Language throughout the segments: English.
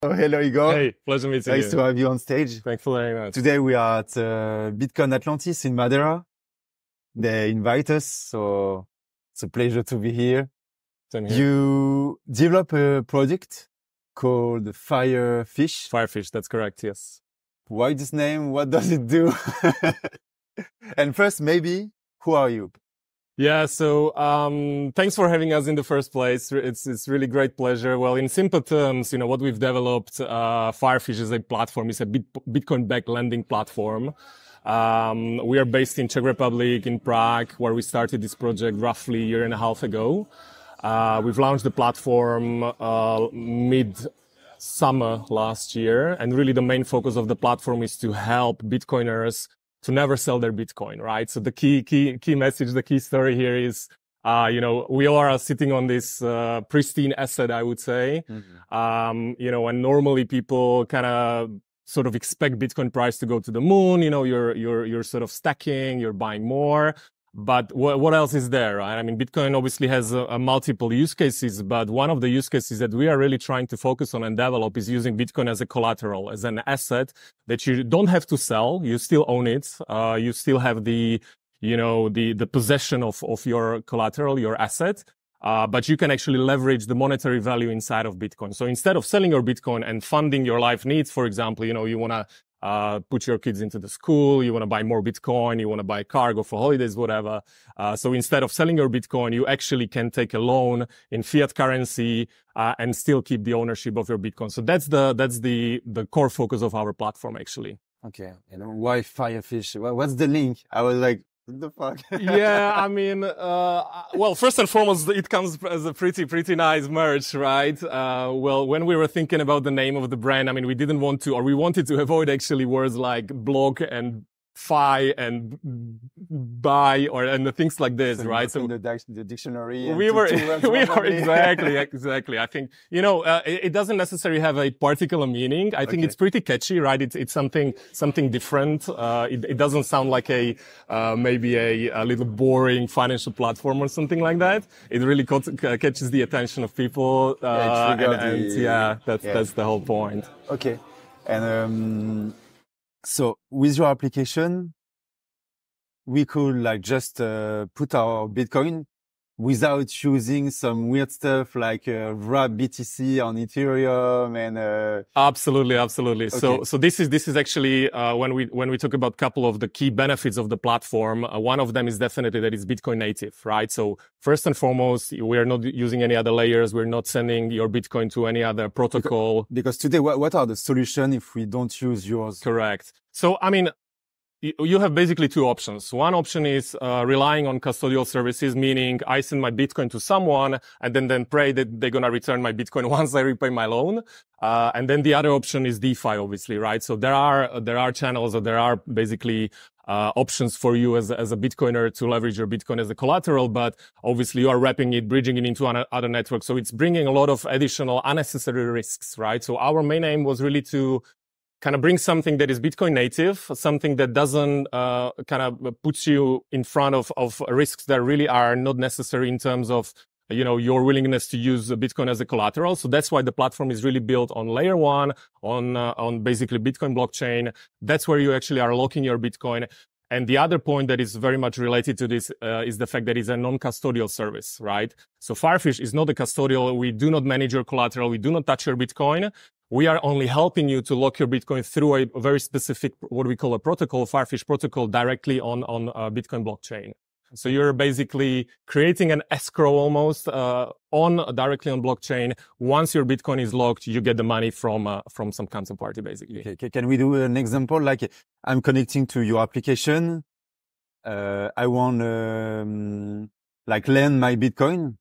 Oh, hello, Igor. Hey, pleasure meeting nice you. Nice to have you on stage. Thanks very much. Today we are at uh, Bitcoin Atlantis in Madeira. They invite us, so it's a pleasure to be here. Here. You develop a product called Firefish. Firefish, that's correct, yes. Why this name? What does it do? and first, maybe, who are you? Yeah, so um, thanks for having us in the first place. It's it's really great pleasure. Well, in simple terms, you know what we've developed. Uh, Firefish is a platform. It's a Bit- Bitcoin-backed lending platform. Um, we are based in Czech Republic in Prague, where we started this project roughly a year and a half ago. Uh, we've launched the platform uh, mid summer last year, and really the main focus of the platform is to help Bitcoiners to never sell their Bitcoin, right? So the key, key, key message, the key story here is, uh, you know, we all are sitting on this, uh, pristine asset, I would say. Mm-hmm. Um, you know, and normally people kind of sort of expect Bitcoin price to go to the moon. You know, you're, you're, you're sort of stacking, you're buying more. But what, what else is there? I mean, Bitcoin obviously has a, a multiple use cases, but one of the use cases that we are really trying to focus on and develop is using Bitcoin as a collateral, as an asset that you don't have to sell. You still own it. Uh, you still have the, you know, the, the possession of, of your collateral, your asset. Uh, but you can actually leverage the monetary value inside of Bitcoin. So instead of selling your Bitcoin and funding your life needs, for example, you know, you want to uh, put your kids into the school, you want to buy more Bitcoin, you want to buy a car, go for holidays, whatever. Uh, so instead of selling your Bitcoin, you actually can take a loan in fiat currency, uh, and still keep the ownership of your Bitcoin. So that's the, that's the, the core focus of our platform, actually. Okay. And why Firefish? What's the link? I was like, the fuck? yeah, I mean, uh, well, first and foremost, it comes as a pretty, pretty nice merch, right? Uh, well, when we were thinking about the name of the brand, I mean, we didn't want to, or we wanted to avoid actually words like blog and fi and buy or and the things like this, So right? in the, the dictionary. we were, we are exactly, exactly. I think, you know, uh, it, it doesn't necessarily have a particular meaning. I think Okay. it's pretty catchy, right? It's, it's something, something different. Uh, it, it doesn't sound like a, uh, maybe a, a little boring financial platform or something like that. It really caught, uh, catches the attention of people. Uh, Yeah, and, and the- yeah, that's, yeah. that's the whole point. Okay. And um, so with your application, we could like just uh, put our Bitcoin without using some weird stuff like uh, wrap BTC on Ethereum and uh, Absolutely, absolutely. So, Okay. so this is this is actually uh, when we when we talk about a couple of the key benefits of the platform. Uh, one of them is definitely that it's Bitcoin native, right? So first and foremost, we are not using any other layers. We're not sending your Bitcoin to any other protocol. because today what, what are the solutions if we don't use yours? Correct. So, I mean, you have basically two options. One option is uh, relying on custodial services, meaning I send my Bitcoin to someone and then then pray that they're gonna return my Bitcoin once I repay my loan. Uh, and then the other option is DeFi, obviously, right? So there are there are channels or there are basically uh, options for you as as a Bitcoiner to leverage your Bitcoin as a collateral, but obviously you are wrapping it, bridging it into an, other networks. So it's bringing a lot of additional unnecessary risks, right? So our main aim was really to kind of bring something that is Bitcoin native, something that doesn't uh, kind of puts you in front of, of risks that really are not necessary in terms of you know your willingness to use Bitcoin as a collateral. So that's why the platform is really built on layer one, on uh, on basically Bitcoin blockchain. That's where you actually are locking your Bitcoin. And the other point that is very much related to this uh, is the fact that it's a non-custodial service, right? So Firefish is not a custodial. We do not manage your collateral. We do not touch your Bitcoin. We are only helping you to lock your Bitcoin through a very specific, what we call a protocol, Firefish protocol, directly on on uh, Bitcoin blockchain. So you're basically creating an escrow almost uh, on directly on blockchain. Once your Bitcoin is locked, you get the money from uh, from some counterparty, basically. Okay, can we do an example? Like I'm connecting to your application. Uh, I want um, like lend my Bitcoin.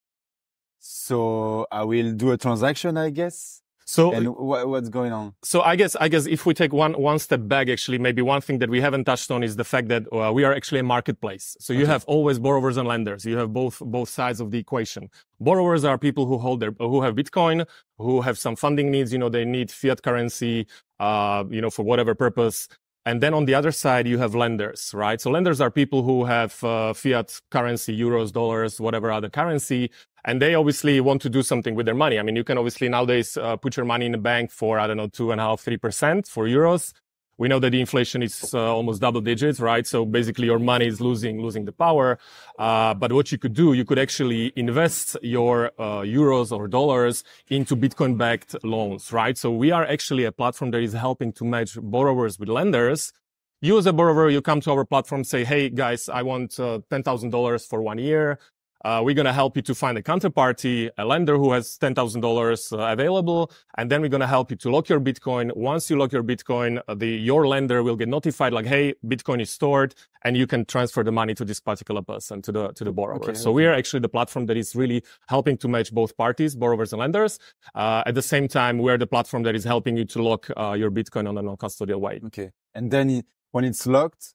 So I will do a transaction, I guess. So And wha what's going on? So I guess I guess if we take one one step back, actually, maybe one thing that we haven't touched on is the fact that uh, we are actually a marketplace. So you Okay. have always borrowers and lenders. You have both both sides of the equation. Borrowers are people who hold their who have Bitcoin, who have some funding needs. You know, they need fiat currency, uh, you know, for whatever purpose. And then on the other side, you have lenders, right? So lenders are people who have uh, fiat currency, euros, dollars, whatever other currency, and they obviously want to do something with their money. I mean, you can obviously nowadays uh, put your money in a bank for, I don't know, two and a half, three percent for euros. We know that the inflation is uh, almost double digits, right? So basically your money is losing, losing the power. Uh, but what you could do, you could actually invest your uh, euros or dollars into Bitcoin backed loans, right? So we are actually a platform that is helping to match borrowers with lenders you as a borrower, you come to our platform, say, Hey guys, I want uh, $10,000 for one year. Uh, we're going to help you to find a counterparty, a lender who has $10,000 uh, available. And then we're going to help you to lock your Bitcoin. Once you lock your Bitcoin, uh, the, your lender will get notified like, Hey, Bitcoin is stored and you can transfer the money to this particular person, to the, to the borrower. Okay, so okay. we are actually the platform that is really helping to match both parties, borrowers and lenders. Uh, at the same time, we're the platform that is helping you to lock uh, your Bitcoin on a non-custodial way. Okay. And then when it's locked,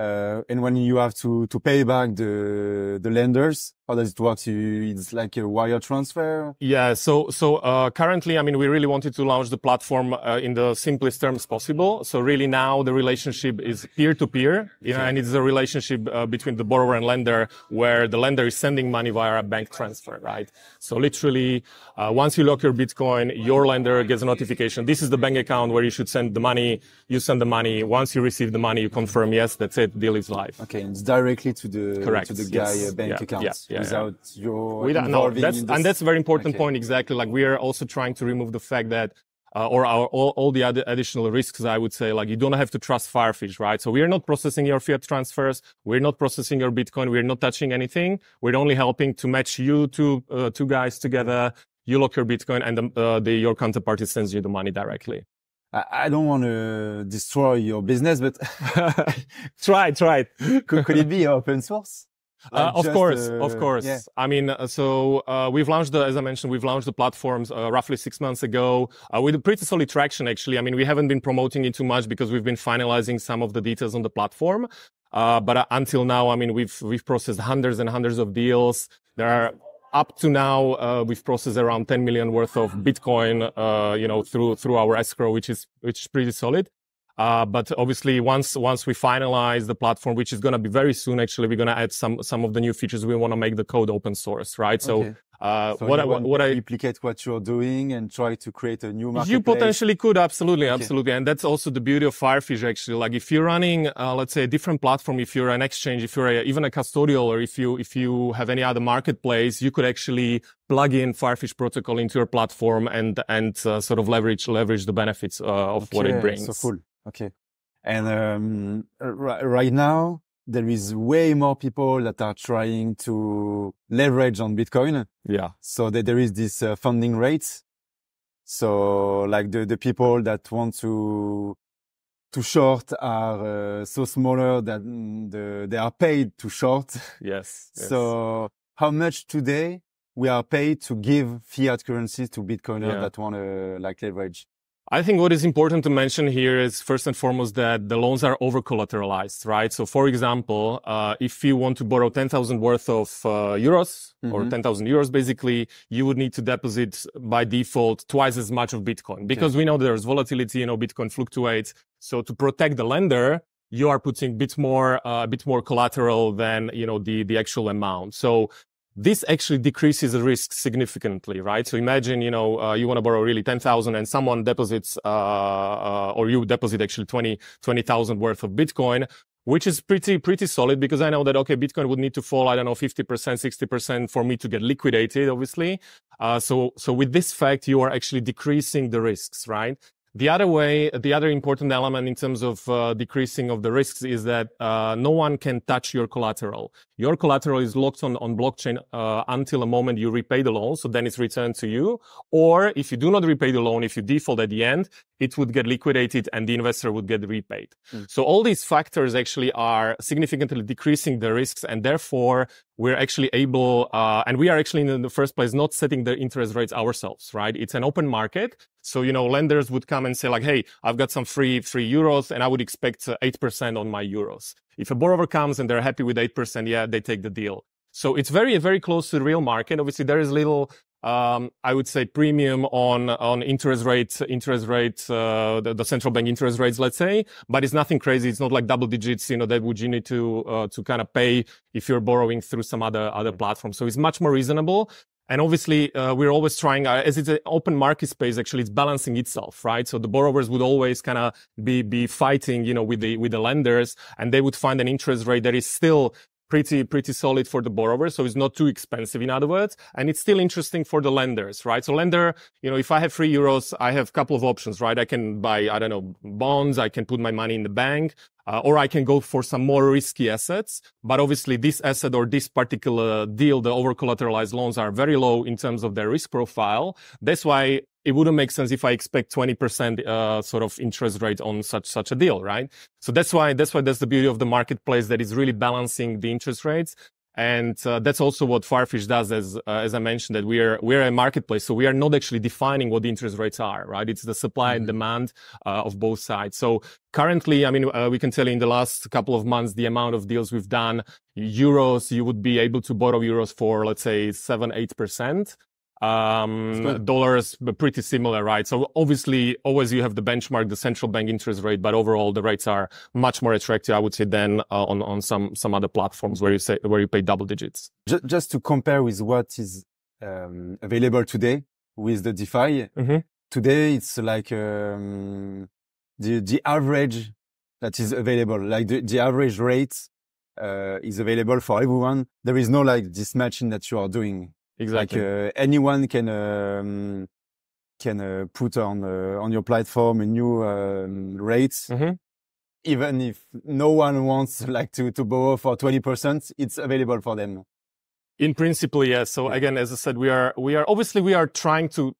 uh, and when you have to, to pay back the, the lenders, how does it work? You, it's like a wire transfer? Yeah. So, so, uh, currently, I mean, we really wanted to launch the platform, uh, in the simplest terms possible. So really now the relationship is peer to peer, you know, and it's a relationship, uh, between the borrower and lender where the lender is sending money via a bank transfer, right? So literally, uh, once you lock your Bitcoin, your lender gets a notification. This is the bank account where you should send the money. You send the money. Once you receive the money, you confirm, yes, that's it. Deal is live. Okay. It's directly to the, Correct. to the guy yes. bank yeah. account. Yeah. Yeah without your without, no, that's, and that's a very important okay. point. Exactly. Like we are also trying to remove the fact that uh, or our, all, all the other additional risks, I would say, like you don't have to trust Firefish, right? So we are not processing your fiat transfers. We're not processing your Bitcoin. We're not touching anything. We're only helping to match you two, uh, two guys together. You lock your Bitcoin and the, uh, the, your counterparty sends you the money directly. I don't want to destroy your business, but try, try. could, could it be open source? Uh, of course, uh, of course. Yeah. I mean, uh, so uh, we've launched the, as I mentioned, we've launched the platforms uh, roughly six months ago uh, with a pretty solid traction. Actually, I mean, we haven't been promoting it too much because we've been finalizing some of the details on the platform. but until now, I mean, we've we've processed hundreds and hundreds of deals. There are up to now, uh, we've processed around 10 million worth of Bitcoin, uh, you know, through through our escrow, which is which is pretty solid. Uh, but obviously, once once we finalize the platform, which is going to be very soon, actually, we're going to add some some of the new features. We want to make the code open source, right? Okay. So, uh, so what I what I replicate what you're doing and try to create a new marketplace. You potentially could, absolutely, okay. absolutely, and that's also the beauty of Firefish. Actually, like if you're running, uh, let's say, a different platform, if you're an exchange, if you're a, even a custodial, or if you if you have any other marketplace, you could actually plug in Firefish protocol into your platform and and uh, sort of leverage leverage the benefits uh, of okay. what it brings. So cool. Okay. And um, right now, there is way more people that are trying to leverage on Bitcoin. Yeah. So that there is this uh, funding rate. So like the, the people that want to to short are uh, so smaller that the, they are paid to short. Yes, yes. So how much today we are paid to give fiat currencies to Bitcoiners yeah. that want to like leverage? I think what is important to mention here is first and foremost that the loans are over collateralized, right? So for example, uh, if you want to borrow 10,000 worth of uh, euros mm-hmm. or 10,000 euros, basically, you would need to deposit by default twice as much of Bitcoin because we know there's volatility, you know, Bitcoin fluctuates. So to protect the lender, you are putting a bit more, uh, a bit more collateral than, you know, the, the actual amount. So this actually decreases the risk significantly, right? So imagine, you know, uh, you want to borrow really 10,000 and someone deposits, uh, uh, or you deposit actually 20, 20,000 worth of Bitcoin, which is pretty, pretty solid because I know that, okay, Bitcoin would need to fall, I don't know, 50%, 60% for me to get liquidated, obviously. Uh, so, so with this fact, you are actually decreasing the risks, right? The other way, the other important element in terms of uh, decreasing of the risks is that uh, no one can touch your collateral. Your collateral is locked on, on blockchain uh, until the moment you repay the loan, so then it's returned to you. Or if you do not repay the loan, if you default at the end, it would get liquidated and the investor would get repaid. Mm. So all these factors actually are significantly decreasing the risks and therefore we're actually able, uh, and we are actually in the first place not setting the interest rates ourselves, right? It's an open market. So, you know, lenders would come and say like, Hey, I've got some free, free euros and I would expect 8% uh, on my euros. If a borrower comes and they're happy with 8%, yeah, they take the deal. So it's very, very close to the real market. Obviously, there is little um, I would say premium on on interest rates, interest rates, uh, the, the, central bank interest rates, let's say, but it's nothing crazy. It's not like double digits, you know, that would you need to uh, to kind of pay if you're borrowing through some other other platform. So it's much more reasonable. And obviously, uh, we're always trying, uh, as it's an open market space, actually, it's balancing itself, right? So the borrowers would always kind of be, be fighting, you know, with the, with the lenders and they would find an interest rate that is still pretty, pretty solid for the borrower. So it's not too expensive, in other words, and it's still interesting for the lenders, right? So lender, you know, if I have three euros, I have a couple of options, right? I can buy, I don't know, bonds. I can put my money in the bank. Uh, or I can go for some more risky assets. But obviously this asset or this particular deal, the over collateralized loans are very low in terms of their risk profile. That's why it wouldn't make sense if I expect 20% uh, sort of interest rate on such such a deal, right? So that's why that's why that's the beauty of the marketplace that is really balancing the interest rates. And uh, that's also what Firefish does, as uh, as I mentioned, that we are we are a marketplace, so we are not actually defining what the interest rates are, right? It's the supply mm-hmm. and demand uh, of both sides. So currently, I mean, uh, we can tell you in the last couple of months the amount of deals we've done. Euros, you would be able to borrow euros for let's say seven eight percent um, dollars, pretty similar, right? So obviously, always you have the benchmark, the central bank interest rate, but overall the rates are much more attractive, I would say, than uh, on on some some other platforms where you say where you pay double digits. Just, just to compare with what is um, available today with the DeFi, mm-hmm. today it's like um, the the average that is available, like the, the average rate uh, is available for everyone. There is no like this matching that you are doing. Exactly. Like uh, anyone can um, can uh, put on uh, on your platform a new um, rates. Mm-hmm. Even if no one wants like to to borrow for twenty percent, it's available for them. In principle, yes. So yeah. again, as I said, we are we are obviously we are trying to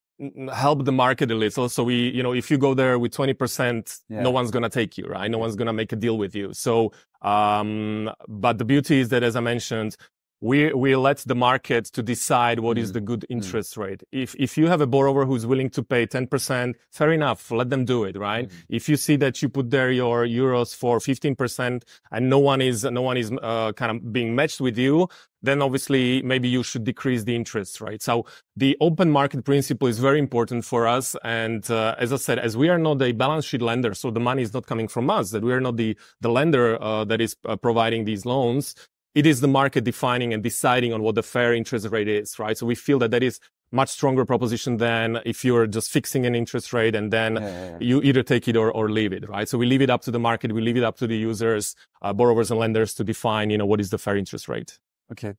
help the market a little. So we, you know, if you go there with 20%, yeah. no one's going to take you, right? No one's going to make a deal with you. So, um, but the beauty is that, as I mentioned, we we let the market to decide what mm. is the good mm. interest mm. rate. If if you have a borrower who's willing to pay 10%, fair enough, let them do it, right? Mm. If you see that you put there your euros for 15% and no one is no one is uh, kind of being matched with you, then obviously maybe you should decrease the interest rate. So the open market principle is very important for us. And uh, as I said, as we are not a balance sheet lender, so the money is not coming from us, that we are not the the lender uh, that is uh, providing these loans it is the market defining and deciding on what the fair interest rate is, right? So we feel that that is much stronger proposition than if you're just fixing an interest rate and then yeah, yeah, yeah. you either take it or, or leave it, right? So we leave it up to the market. We leave it up to the users, uh, borrowers and lenders to define, you know, what is the fair interest rate. Okay.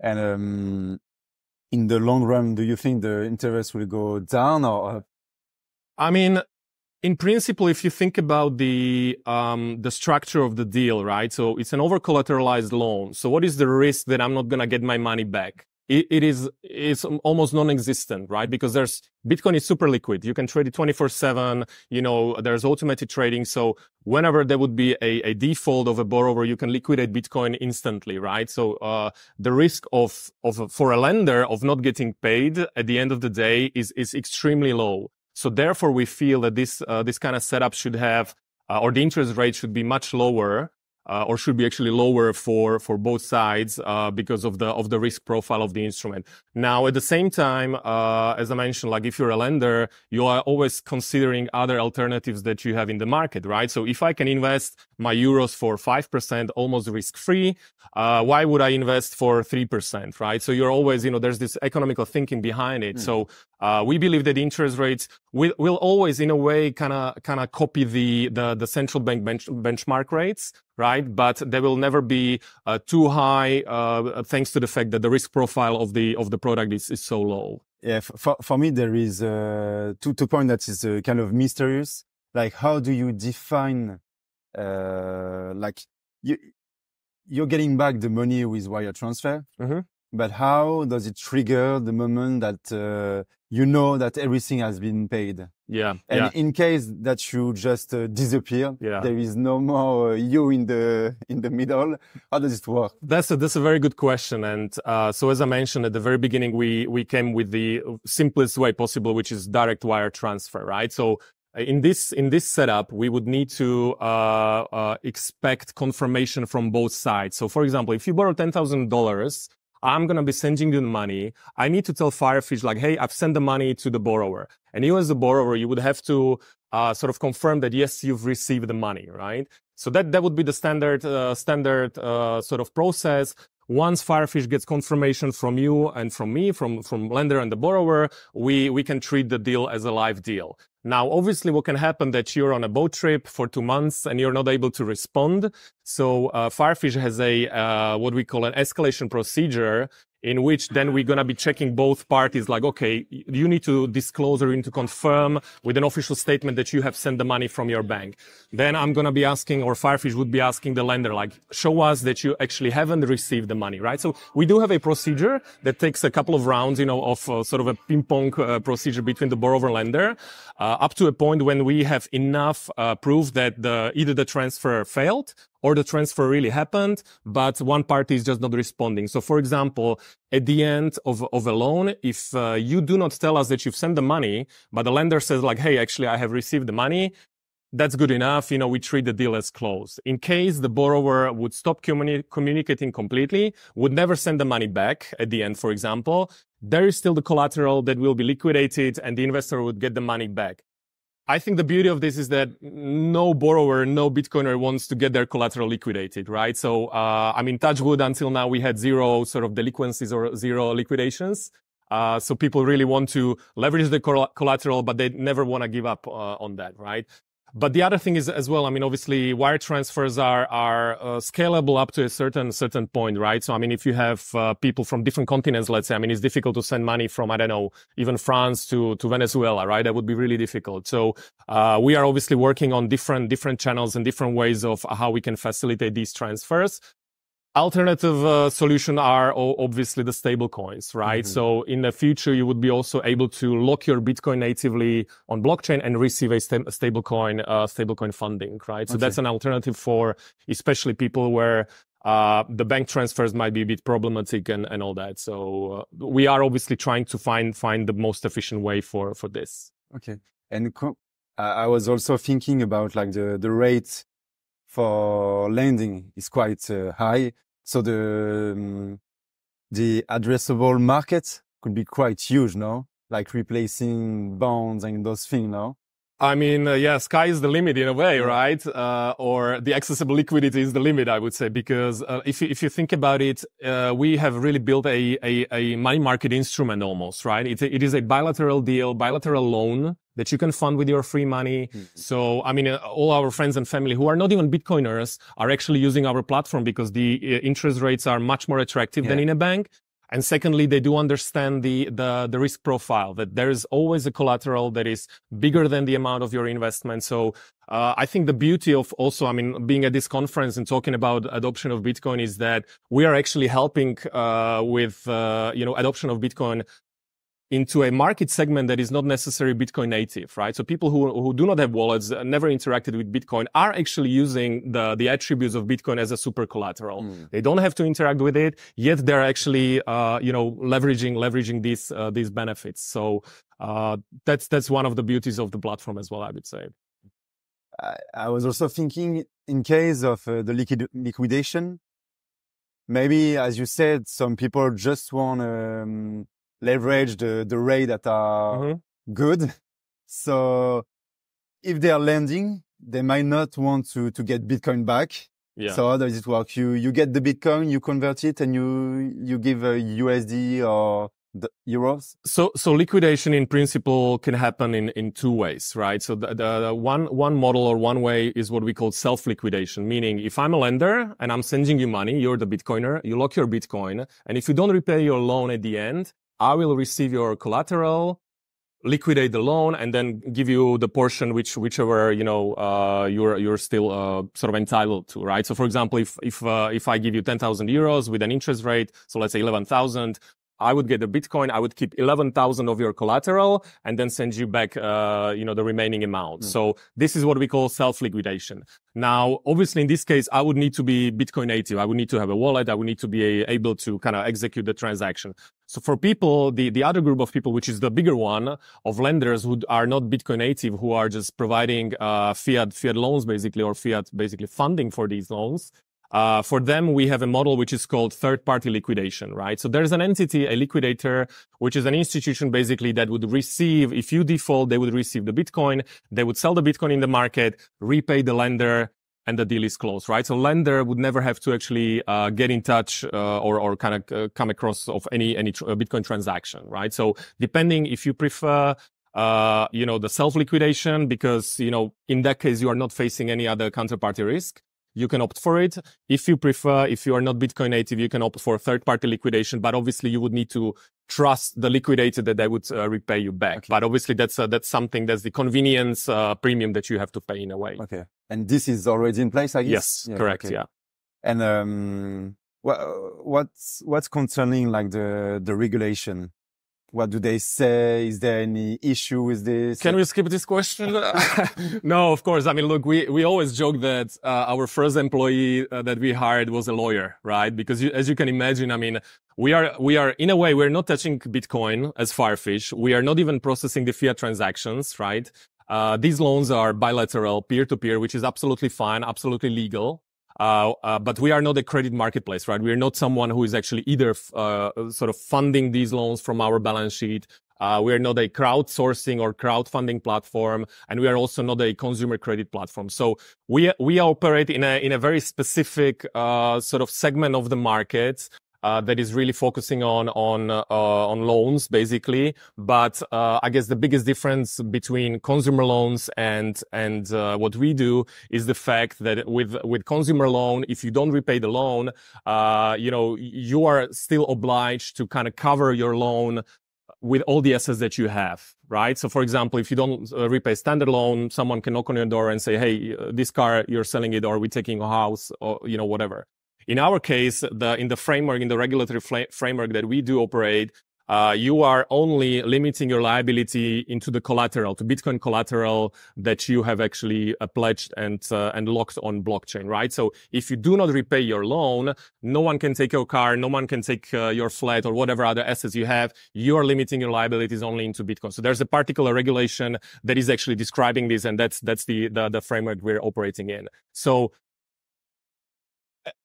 And, um, in the long run, do you think the interest will go down or up? I mean, in principle, if you think about the um, the structure of the deal, right? So it's an over collateralized loan. So what is the risk that I'm not going to get my money back? It, it is it's almost non-existent, right? Because there's Bitcoin is super liquid. You can trade it 24 seven. You know, there's automated trading. So whenever there would be a, a default of a borrower, you can liquidate Bitcoin instantly, right? So, uh, the risk of, of, for a lender of not getting paid at the end of the day is, is extremely low. So therefore, we feel that this uh, this kind of setup should have, uh, or the interest rate should be much lower uh, or should be actually lower for for both sides uh, because of the of the risk profile of the instrument. Now, at the same time, uh, as I mentioned, like if you're a lender, you are always considering other alternatives that you have in the market, right? So if I can invest my euros for five percent, almost risk free, uh, why would I invest for three percent, right? So you're always, you know, there's this economical thinking behind it. Mm. So uh, we believe that interest rates will, will always, in a way, kind of kind of copy the, the the central bank bench, benchmark rates right? But they will never be uh, too high, uh, thanks to the fact that the risk profile of the of the product is, is so low. Yeah, for for me there is uh, two two point that is uh, kind of mysterious. Like, how do you define, uh, like you you're getting back the money with wire transfer? Mm-hmm. But how does it trigger the moment that uh, you know that everything has been paid? Yeah. And yeah. in case that you just uh, disappear, yeah. there is no more uh, you in the in the middle. How does it work? That's a that's a very good question. And uh, so as I mentioned at the very beginning, we we came with the simplest way possible, which is direct wire transfer, right? So uh, in this in this setup, we would need to uh, uh, expect confirmation from both sides. So, for example, if you borrow ten thousand dollars I'm going to be sending you the money. I need to tell Firefish like, Hey, I've sent the money to the borrower. And you as the borrower, you would have to uh, sort of confirm that yes, you've received the money, right? So that, that would be the standard, uh, standard, uh, sort of process. Once Firefish gets confirmation from you and from me, from, from lender and the borrower, we, we can treat the deal as a live deal. Now, obviously, what can happen that you're on a boat trip for two months and you're not able to respond. So, uh, Firefish has a, uh, what we call an escalation procedure in which then we're going to be checking both parties like, okay, you need to disclose or you need to confirm with an official statement that you have sent the money from your bank. Then I'm going to be asking, or Firefish would be asking the lender, like, show us that you actually haven't received the money, right? So we do have a procedure that takes a couple of rounds, you know, of uh, sort of a ping pong uh, procedure between the borrower and lender, uh, up to a point when we have enough uh, proof that the, either the transfer failed or the transfer really happened, but one party is just not responding. So for example, at the end of, of a loan, if uh, you do not tell us that you've sent the money, but the lender says like, hey, actually, I have received the money, that's good enough. You know, we treat the deal as closed. In case the borrower would stop communi- communicating completely, would never send the money back at the end, for example, there is still the collateral that will be liquidated and the investor would get the money back. I think the beauty of this is that no borrower, no Bitcoiner wants to get their collateral liquidated, right? So, uh, I mean, touchwood until now we had zero sort of delinquencies or zero liquidations. Uh, so people really want to leverage the collateral, but they never want to give up uh, on that, right? But the other thing is as well, I mean, obviously wire transfers are, are uh, scalable up to a certain, certain point, right? So, I mean, if you have uh, people from different continents, let's say, I mean, it's difficult to send money from, I don't know, even France to, to Venezuela, right? That would be really difficult. So, uh, we are obviously working on different, different channels and different ways of how we can facilitate these transfers. Alternative uh, solution are obviously the stable coins, right? Mm-hmm. So in the future, you would be also able to lock your Bitcoin natively on blockchain and receive a sta- stablecoin, uh, stablecoin funding, right? So okay. that's an alternative for especially people where uh, the bank transfers might be a bit problematic and, and all that. So uh, we are obviously trying to find find the most efficient way for for this. Okay, and co- I was also thinking about like the the rate for lending is quite uh, high. So the um, the addressable market could be quite huge, no? Like replacing bonds and those things, no? I mean, uh, yeah, sky is the limit in a way, right? Uh, or the accessible liquidity is the limit, I would say, because uh, if you, if you think about it, uh, we have really built a, a, a money market instrument almost, right? It, it is a bilateral deal, bilateral loan that you can fund with your free money. Mm-hmm. So, I mean, uh, all our friends and family who are not even Bitcoiners are actually using our platform because the uh, interest rates are much more attractive yeah. than in a bank. And secondly, they do understand the, the, the risk profile that there is always a collateral that is bigger than the amount of your investment. So, uh, I think the beauty of also, I mean, being at this conference and talking about adoption of Bitcoin is that we are actually helping, uh, with, uh, you know, adoption of Bitcoin into a market segment that is not necessarily Bitcoin native, right? So people who, who do not have wallets, uh, never interacted with Bitcoin are actually using the, the attributes of Bitcoin as a super collateral. Mm. They don't have to interact with it, yet they're actually, uh, you know, leveraging, leveraging these, uh, these benefits. So, uh, that's, that's one of the beauties of the platform as well, I would say. I, I was also thinking in case of uh, the liquid, liquidation, maybe, as you said, some people just want, um, leverage the, the rate that are mm-hmm. good. So if they are lending, they might not want to, to get Bitcoin back. Yeah. So how does it work? You, you get the Bitcoin, you convert it and you, you give a USD or the euros? So, so liquidation in principle can happen in, in two ways, right? So the, the, the one, one model or one way is what we call self-liquidation, meaning if I'm a lender and I'm sending you money, you're the Bitcoiner, you lock your Bitcoin. And if you don't repay your loan at the end, I will receive your collateral, liquidate the loan, and then give you the portion which whichever you know uh, you're you're still uh, sort of entitled to, right? So, for example, if if uh, if I give you ten thousand euros with an interest rate, so let's say eleven thousand, I would get the Bitcoin. I would keep 11,000 of your collateral and then send you back, uh, you know, the remaining amount. Mm. So this is what we call self liquidation. Now, obviously, in this case, I would need to be Bitcoin native. I would need to have a wallet. I would need to be able to kind of execute the transaction. So for people, the, the other group of people, which is the bigger one of lenders who are not Bitcoin native, who are just providing, uh, fiat, fiat loans basically, or fiat basically funding for these loans. Uh, for them, we have a model which is called third party liquidation, right? So there's an entity, a liquidator, which is an institution basically that would receive, if you default, they would receive the Bitcoin. They would sell the Bitcoin in the market, repay the lender, and the deal is closed, right? So lender would never have to actually uh, get in touch uh, or or kind of uh, come across of any any tr- uh, Bitcoin transaction, right? So depending if you prefer. Uh, you know, the self liquidation because, you know, in that case, you are not facing any other counterparty risk you can opt for it. If you prefer, if you are not Bitcoin native, you can opt for third party liquidation, but obviously you would need to trust the liquidator that they would uh, repay you back. Okay. But obviously that's, uh, that's something that's the convenience uh, premium that you have to pay in a way. Okay. And this is already in place, I guess? Yes, yeah, correct. Okay. Yeah. And, um, what, what's, what's concerning like the, the regulation? What do they say? Is there any issue with this? Can we skip this question? no, of course. I mean, look, we, we always joke that uh, our first employee uh, that we hired was a lawyer, right? Because you, as you can imagine, I mean, we are, we are, in a way, we're not touching Bitcoin as Firefish. We are not even processing the fiat transactions, right? Uh, these loans are bilateral, peer to peer, which is absolutely fine, absolutely legal. Uh, uh, but we are not a credit marketplace, right? We are not someone who is actually either uh, sort of funding these loans from our balance sheet. Uh, we are not a crowdsourcing or crowdfunding platform, and we are also not a consumer credit platform. So we we operate in a in a very specific uh, sort of segment of the market uh, that is really focusing on on uh, on loans basically. But uh, I guess the biggest difference between consumer loans and and uh, what we do is the fact that with with consumer loan, if you don't repay the loan, uh, you know you are still obliged to kind of cover your loan with all the assets that you have, right? So, for example, if you don't uh, repay standard loan, someone can knock on your door and say, "Hey, uh, this car, you're selling it, or we're taking a house, or you know, whatever." In our case, the, in the framework, in the regulatory fl- framework that we do operate, uh, you are only limiting your liability into the collateral, to Bitcoin collateral that you have actually uh, pledged and uh, and locked on blockchain, right? So if you do not repay your loan, no one can take your car, no one can take uh, your flat or whatever other assets you have. You are limiting your liabilities only into Bitcoin. So there's a particular regulation that is actually describing this, and that's that's the the, the framework we're operating in. So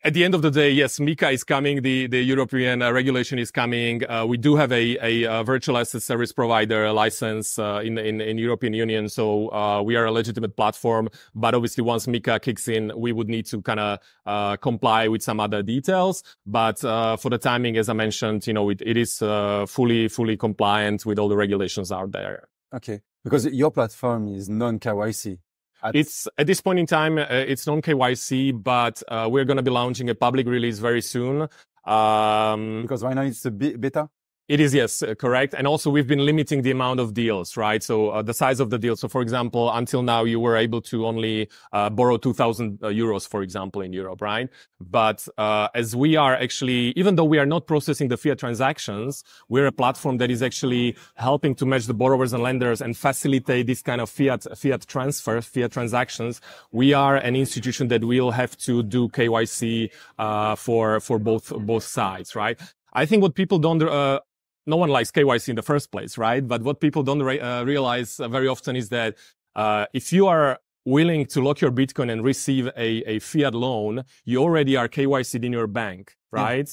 at the end of the day, yes, MiCA is coming. The, the European uh, regulation is coming. Uh, we do have a, a, a, virtual asset service provider license uh, in, in, in European Union. So uh, we are a legitimate platform. But obviously, once MiCA kicks in, we would need to kind of uh, comply with some other details. But uh, for the timing, as I mentioned, you know, it, it is fully, fully compliant with all the regulations out there. Okay. Because your platform is non-KYC. At it's at this point in time, uh, it's non KYC, but uh, we're going to be launching a public release very soon. Um, because right now it's a beta. It is, yes, uh, correct. And also we've been limiting the amount of deals, right? So uh, the size of the deal. So for example, until now you were able to only uh, borrow 2000 uh, euros, for example, in Europe, right? But uh, as we are actually, even though we are not processing the fiat transactions, we're a platform that is actually helping to match the borrowers and lenders and facilitate this kind of fiat, fiat transfer, fiat transactions. We are an institution that will have to do KYC, uh, for, for both, both sides, right? I think what people don't uh, no one likes KYC in the first place, right? But what people don't re- uh, realize uh, very often is that uh, if you are willing to lock your Bitcoin and receive a, a fiat loan, you already are KYC'd in your bank, right?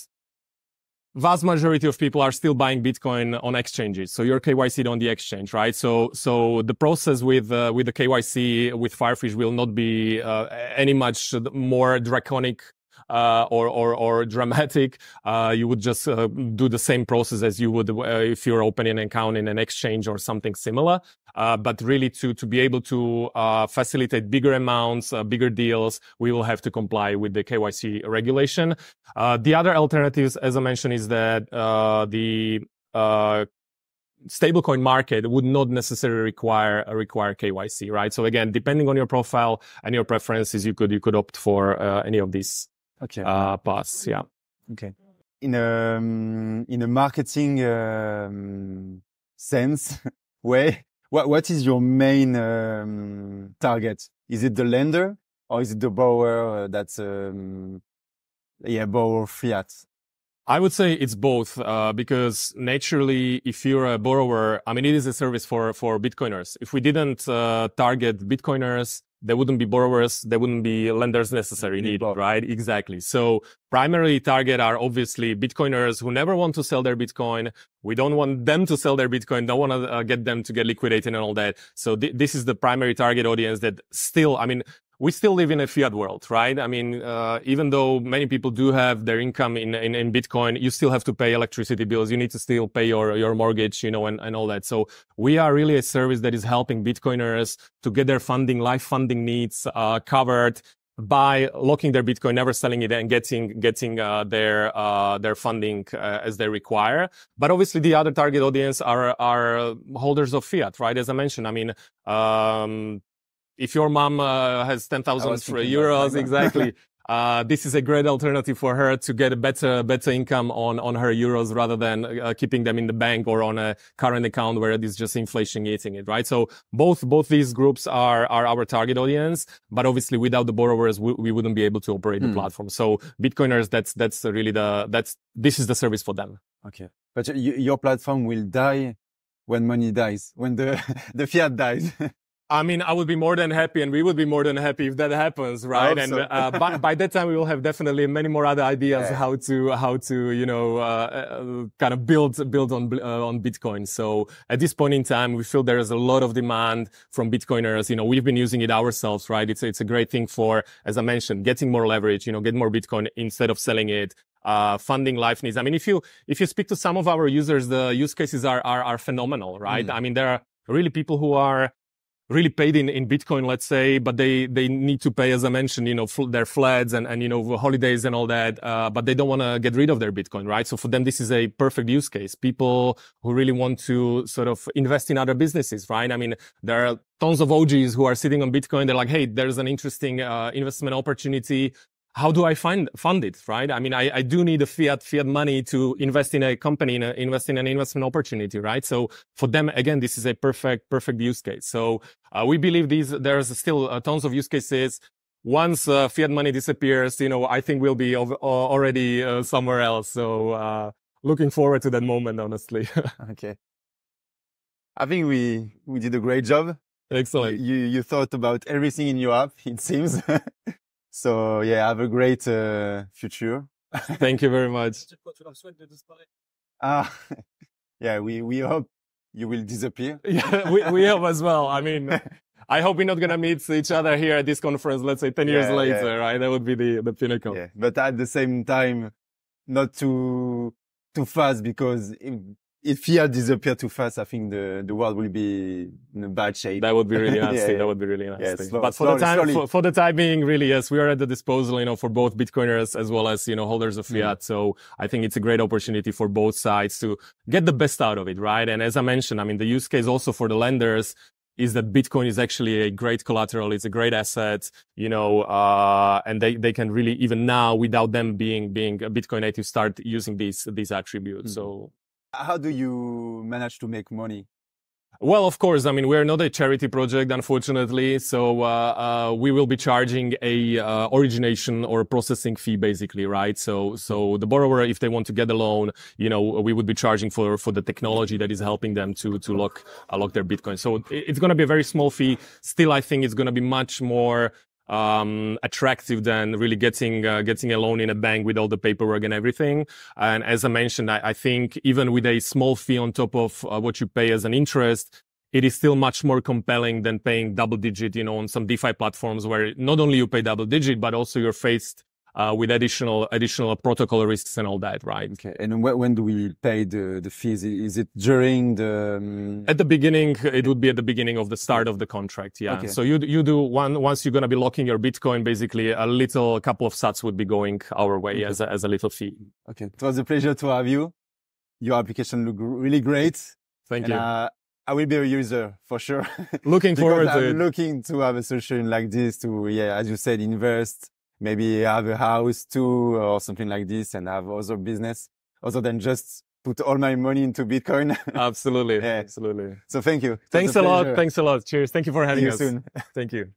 Vast majority of people are still buying Bitcoin on exchanges, so you're KYC'd on the exchange, right? So, so the process with uh, with the KYC with Firefish will not be uh, any much more draconic uh, or, or, or dramatic, uh, you would just uh, do the same process as you would uh, if you're opening an account in an exchange or something similar. Uh, but really to, to be able to uh, facilitate bigger amounts, bigger deals, we will have to comply with the KYC regulation. the other alternatives, as I mentioned, is that the stablecoin market would not necessarily require require KYC, right? So again, depending on your profile and your preferences, you could you could opt for uh, any of these okay. uh, paths. Yeah. Okay. In a um, in a marketing um, sense way, what what is your main um, target? Is it the lender or is it the borrower uh, that's um, yeah borrower fiat? I would say it's both, uh, because naturally, if you're a borrower, I mean, it is a service for, for Bitcoiners. If we didn't, uh, target Bitcoiners, there wouldn't be borrowers, there wouldn't be lenders necessary need, right? Exactly. So primary target are obviously Bitcoiners who never want to sell their Bitcoin. We don't want them to sell their Bitcoin. Don't want to uh, get them to get liquidated and all that. So th- this is the primary target audience that still, I mean, we still live in a fiat world, right? I mean, uh, even though many people do have their income in, in, in, Bitcoin, you still have to pay electricity bills. You need to still pay your, your mortgage, you know, and, and all that. So we are really a service that is helping Bitcoiners to get their funding, life funding needs, uh, covered by locking their Bitcoin, never selling it, and getting getting uh, their uh, their funding uh, as they require. But obviously, the other target audience are are holders of fiat, right? As I mentioned, I mean, um, if your mom uh, has 10,000 euros, exactly. Uh, this is a great alternative for her to get a better, better income on, on her euros rather than uh, keeping them in the bank or on a current account where it is just inflation eating it, right? So both, both these groups are, are our target audience, but obviously without the borrowers, we, we wouldn't be able to operate mm. the hmm. platform. So Bitcoiners, that's, that's really the, that's, this is the service for them. Okay. But your platform will die when money dies, when the, the fiat dies. I mean, I would be more than happy, and we would be more than happy if that happens, right? And so. uh, by, by, that time, we will have definitely many more other ideas yeah. how to how to you know uh, uh, kind of build build on uh, on Bitcoin. So at this point in time, we feel there is a lot of demand from Bitcoiners. You know, we've been using it ourselves, right? It's it's a great thing for, as I mentioned, getting more leverage. You know, get more Bitcoin instead of selling it. Uh, funding life needs. I mean, if you if you speak to some of our users, the use cases are are, are phenomenal, right? Mm. I mean, there are really people who are really paid in, in Bitcoin, let's say, but they, they need to pay, as I mentioned, you know, fl- their floods and, and, you know, holidays and all that. Uh, but they don't want to get rid of their Bitcoin, right? So for them, this is a perfect use case. People who really want to sort of invest in other businesses, right? I mean, there are tons of OGs who are sitting on Bitcoin. They're like, Hey, there's an interesting, uh, investment opportunity how do I find fund it? Right? I mean, I, I do need a fiat fiat money to invest in a company, in a, invest in an investment opportunity, right? So for them, again, this is a perfect perfect use case. So uh, we believe these there's still uh, tons of use cases. Once uh, fiat money disappears, you know, I think we'll be ov- already uh, somewhere else. So uh, looking forward to that moment, honestly. okay. I think we we did a great job. Excellent. You you thought about everything in your app. It seems. So yeah, have a great uh, future. Thank you very much. Ah, yeah, we, we hope you will disappear. yeah, we, we hope as well. I mean, I hope we're not going to meet each other here at this conference, let's say 10 years later, yeah. right? That would be the, the pinnacle. Yeah. But at the same time, not too, too fast because if fiat disappear too fast, I think the, the world will be in a bad shape. That would be really nasty. yeah, yeah. That would be really nasty. Yeah, slow, but for slowly, the time, for, for, the time being, really, yes, we are at the disposal, you know, for both Bitcoiners as well as, you know, holders of fiat. Mm. So I think it's a great opportunity for both sides to get the best out of it, right? And as I mentioned, I mean, the use case also for the lenders is that Bitcoin is actually a great collateral. It's a great asset, you know, uh, and they, they can really, even now, without them being, being a Bitcoin native, start using these, these attributes. Mm-hmm. So how do you manage to make money? Well, of course. I mean, we're not a charity project, unfortunately. So uh, uh, we will be charging a uh, origination or a processing fee, basically, right? So, so the borrower, if they want to get a loan, you know, we would be charging for for the technology that is helping them to to lock uh, lock their Bitcoin. So it's going to be a very small fee. Still, I think it's going to be much more um, attractive than really getting uh, getting a loan in a bank with all the paperwork and everything. And as I mentioned, I, I think even with a small fee on top of uh, what you pay as an interest, it is still much more compelling than paying double digit, you know, on some DeFi platforms where not only you pay double digit, but also you're faced uh, with additional additional protocol risks and all that, right? Okay. And when do we pay the the fees? Is it during the? Um... At the beginning, it would be at the beginning of the start of the contract. Yeah. Okay. So you you do one once you're gonna be locking your Bitcoin, basically a little a couple of sats would be going our way okay. as a, as a little fee. Okay. It was a pleasure to have you. Your application looked really great. Thank and, you. Uh, I will be a user for sure. Looking forward to I'm it. Looking to have a solution like this to, yeah, as you said, invest, maybe have a house too or something like this and have other business other than just put all my money into Bitcoin. absolutely. yeah. Absolutely. So thank you. Thanks a, a lot. Thanks a lot. Cheers. Thank you for having See us. soon. Thank you.